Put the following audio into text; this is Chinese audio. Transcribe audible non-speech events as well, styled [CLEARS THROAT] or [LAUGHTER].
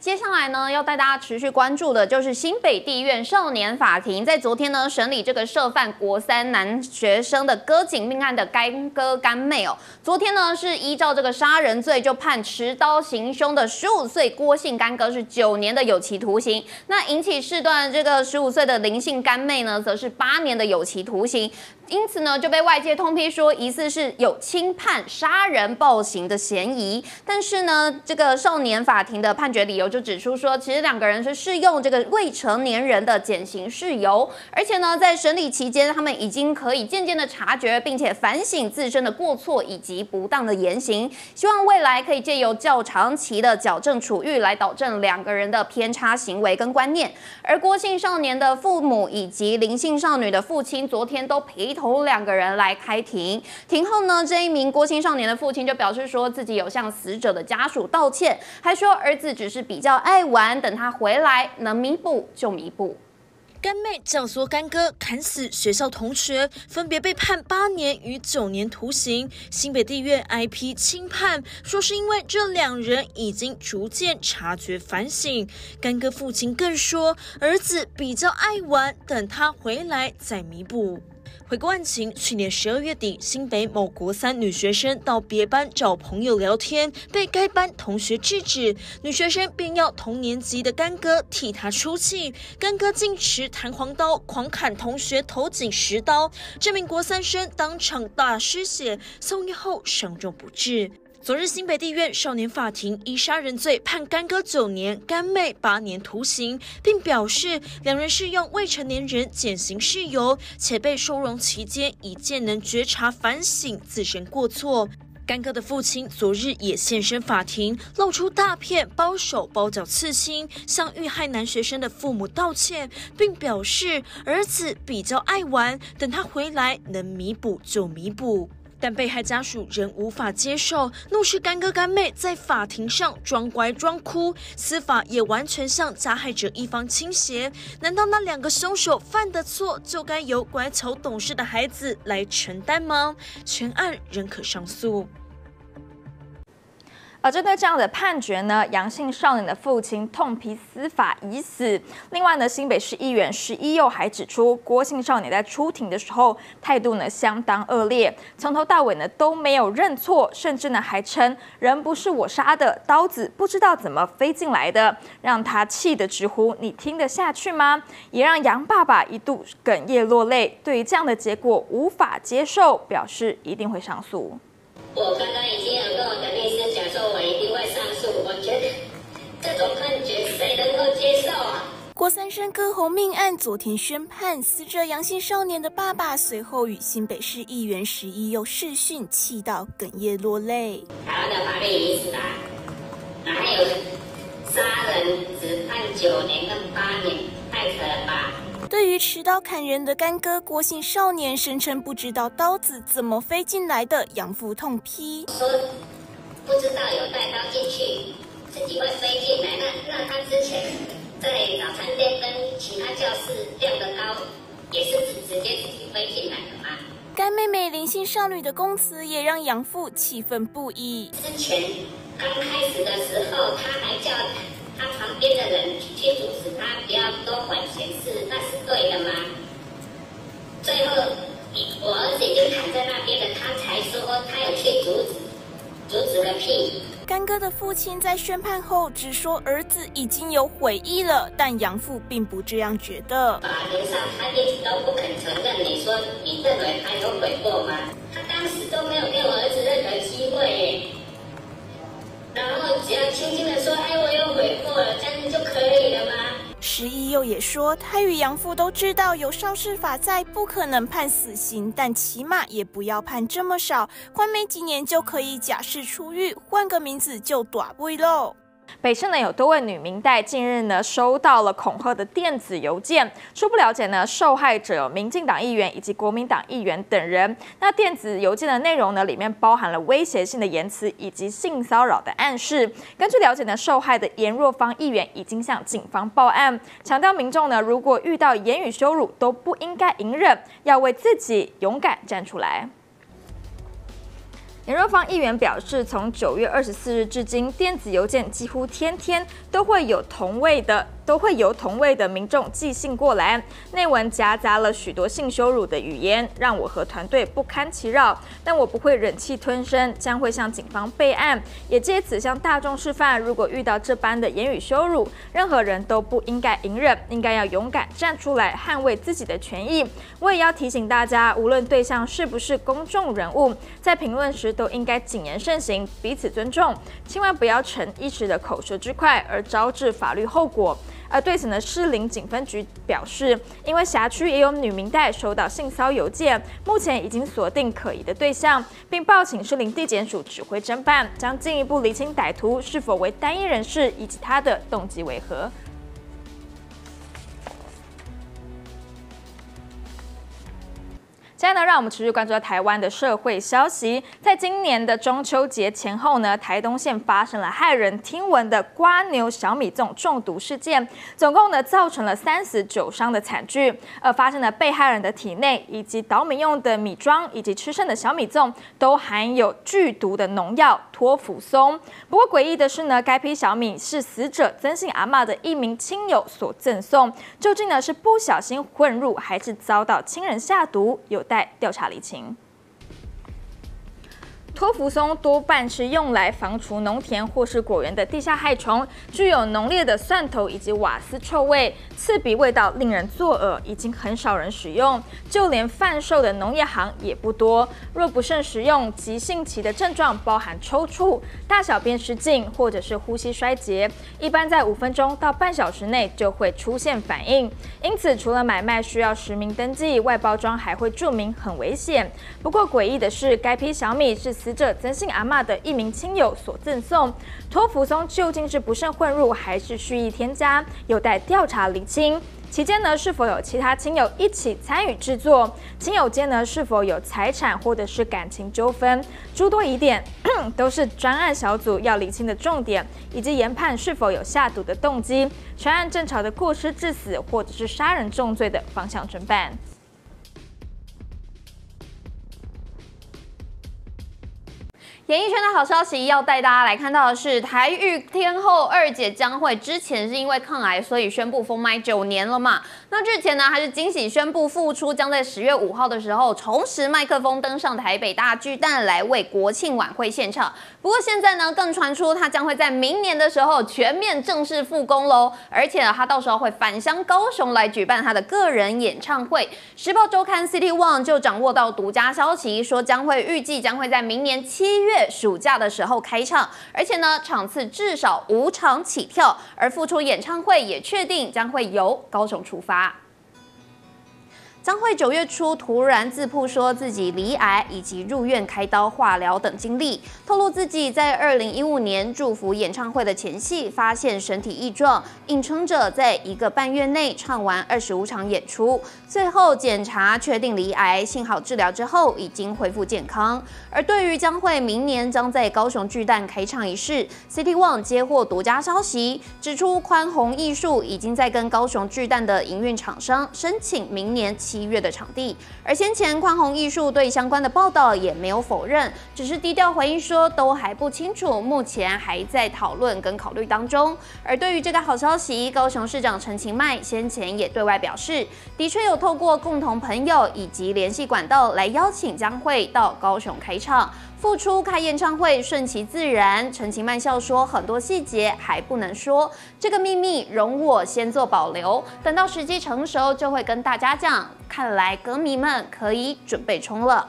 接下来呢，要带大家持续关注的就是新北地院少年法庭在昨天呢审理这个涉犯国三男学生的割颈命案的干哥干妹哦。昨天呢是依照这个杀人罪就判持刀行凶的十五岁郭姓干哥是九年的有期徒刑。那引起事端这个十五岁的林姓干妹呢，则是八年的有期徒刑。因此呢，就被外界通批说疑似是有轻判杀人暴行的嫌疑。但是呢，这个少年法庭的判决理由就指出说，其实两个人是适用这个未成年人的减刑事由，而且呢，在审理期间，他们已经可以渐渐的察觉，并且反省自身的过错以及不当的言行，希望未来可以借由较长期的矫正处遇来导正两个人的偏差行为跟观念。而郭姓少年的父母以及林姓少女的父亲，昨天都陪。同两个人来开庭，庭后呢，这一名郭姓少年的父亲就表示说自己有向死者的家属道歉，还说儿子只是比较爱玩，等他回来能弥补就弥补。干妹教唆干哥砍死学校同学，分别被判八年与九年徒刑。新北地院 IP 轻判，说是因为这两人已经逐渐察觉反省。干哥父亲更说，儿子比较爱玩，等他回来再弥补。回顾案情，去年十二月底，新北某国三女学生到别班找朋友聊天，被该班同学制止，女学生便要同年级的干哥替她出气，干哥竟持弹簧刀狂砍同学头颈十刀，这名国三生当场大失血，送医后伤重不治。昨日，新北地院少年法庭以杀人罪判干哥九年、干妹八年徒刑，并表示两人是用未成年人减刑事由，且被收容期间已渐能觉察反省自身过错。干哥的父亲昨日也现身法庭，露出大片包手包脚刺青，向遇害男学生的父母道歉，并表示儿子比较爱玩，等他回来能弥补就弥补。但被害家属仍无法接受，怒斥干哥干妹在法庭上装乖装哭，司法也完全向加害者一方倾斜。难道那两个凶手犯的错就该由乖巧懂事的孩子来承担吗？全案仍可上诉。而针对这样的判决呢，杨姓少年的父亲痛批司法已死。另外呢，新北市议员石一佑还指出，郭姓少年在出庭的时候态度呢相当恶劣，从头到尾呢都没有认错，甚至呢还称人不是我杀的，刀子不知道怎么飞进来的，让他气得直呼：“你听得下去吗？”也让杨爸爸一度哽咽落泪。对于这样的结果无法接受，表示一定会上诉。我刚刚已经有跟我的律师讲说，我一定会上诉。我觉得这种判决谁能够接受啊？郭三生割喉命案昨天宣判，死者杨姓少年的爸爸随后与新北市议员十一又视讯，气到哽咽落泪。台湾的法律已死啊，哪有杀人只判九年跟八年？太扯了吧！对于持刀砍人的干哥郭姓少年，声称不知道刀子怎么飞进来的，养父痛批说不知道有带刀进去，自己会飞进来。那那他之前在早餐店跟其他教室亮的刀，也是直直接自己飞进来的吗？干妹妹林姓少女的供词也让养父气愤不已。之前刚开始的时候，他还叫。他旁边的人去阻止他，不要多管闲事，那是对的吗？最后，我儿子已经躺在那边了，他才说他有去阻止，阻止个屁！干哥的父亲在宣判后只说儿子已经有悔意了，但养父并不这样觉得。法庭上他一直都不肯承认，你说你认为他有悔过吗？他当时都没有给我儿子任何机会。然后只要轻轻的说：“哎，我又悔过了，这样就可以了吗？”石一又也说，他与养父都知道有肇事法在，不可能判死刑，但起码也不要判这么少，关没几年就可以假释出狱，换个名字就短不喽。北市呢有多位女明代近日呢收到了恐吓的电子邮件，初步了解呢受害者有民进党议员以及国民党议员等人。那电子邮件的内容呢里面包含了威胁性的言辞以及性骚扰的暗示。根据了解呢，受害的严若芳议员已经向警方报案，强调民众呢如果遇到言语羞辱都不应该隐忍，要为自己勇敢站出来。严若芳议员表示，从九月二十四日至今，电子邮件几乎天天都会有同位的。都会由同位的民众寄信过来，内文夹杂了许多性羞辱的语言，让我和团队不堪其扰。但我不会忍气吞声，将会向警方备案，也借此向大众示范：如果遇到这般的言语羞辱，任何人都不应该隐忍，应该要勇敢站出来捍卫自己的权益。我也要提醒大家，无论对象是不是公众人物，在评论时都应该谨言慎行，彼此尊重，千万不要逞一时的口舌之快而招致法律后果。而对此呢，士林警分局表示，因为辖区也有女民代收到性骚邮件，目前已经锁定可疑的对象，并报请士林地检署指挥侦办，将进一步厘清歹徒是否为单一人士以及他的动机为何。现在呢，让我们持续关注台湾的社会消息。在今年的中秋节前后呢，台东县发生了骇人听闻的瓜牛小米粽中毒事件，总共呢造成了三死九伤的惨剧。而发生的被害人的体内以及捣米用的米庄以及吃剩的小米粽都含有剧毒的农药托福松。不过诡异的是呢，该批小米是死者曾姓阿妈的一名亲友所赠送，究竟呢是不小心混入，还是遭到亲人下毒？有。待调查厘清。托福松多半是用来防除农田或是果园的地下害虫，具有浓烈的蒜头以及瓦斯臭味，刺鼻味道令人作呕，已经很少人使用，就连贩售的农业行也不多。若不慎食用，急性期的症状包含抽搐、大小便失禁或者是呼吸衰竭，一般在五分钟到半小时内就会出现反应。因此，除了买卖需要实名登记，外包装还会注明很危险。不过诡异的是，该批小米是死者曾姓阿嬷的一名亲友所赠送，托福松究竟是不慎混入，还是蓄意添加，有待调查厘清。期间呢，是否有其他亲友一起参与制作？亲友间呢，是否有财产或者是感情纠纷？诸多疑点 [CLEARS THROAT] 都是专案小组要厘清的重点，以及研判是否有下毒的动机，全案正朝的过失致死或者是杀人重罪的方向侦办。演艺圈的好消息要带大家来看到的是，台语天后二姐江蕙之前是因为抗癌，所以宣布封麦九年了嘛。那日前呢，还是惊喜宣布复出，将在十月五号的时候重拾麦克风，登上台北大巨蛋来为国庆晚会献唱。不过现在呢，更传出他将会在明年的时候全面正式复工喽，而且他到时候会返乡高雄来举办他的个人演唱会。时报周刊 City One 就掌握到独家消息，说将会预计将会在明年七月。暑假的时候开唱，而且呢场次至少五场起跳，而复出演唱会也确定将会由高雄出发。张惠九月初突然自曝说自己罹癌以及入院开刀化疗等经历，透露自己在二零一五年祝福演唱会的前夕发现身体异状，硬撑着在一个半月内唱完二十五场演出，最后检查确定罹癌，幸好治疗之后已经恢复健康。而对于将会明年将在高雄巨蛋开唱一事，City One 接获独家消息，指出宽宏艺术已经在跟高雄巨蛋的营运厂商申请明年。七月的场地，而先前宽宏艺术对相关的报道也没有否认，只是低调回应说都还不清楚，目前还在讨论跟考虑当中。而对于这个好消息，高雄市长陈情迈先前也对外表示，的确有透过共同朋友以及联系管道来邀请将会到高雄开唱。复出开演唱会顺其自然，陈情迈笑说很多细节还不能说，这个秘密容我先做保留，等到时机成熟就会跟大家讲。看来歌迷们可以准备冲了。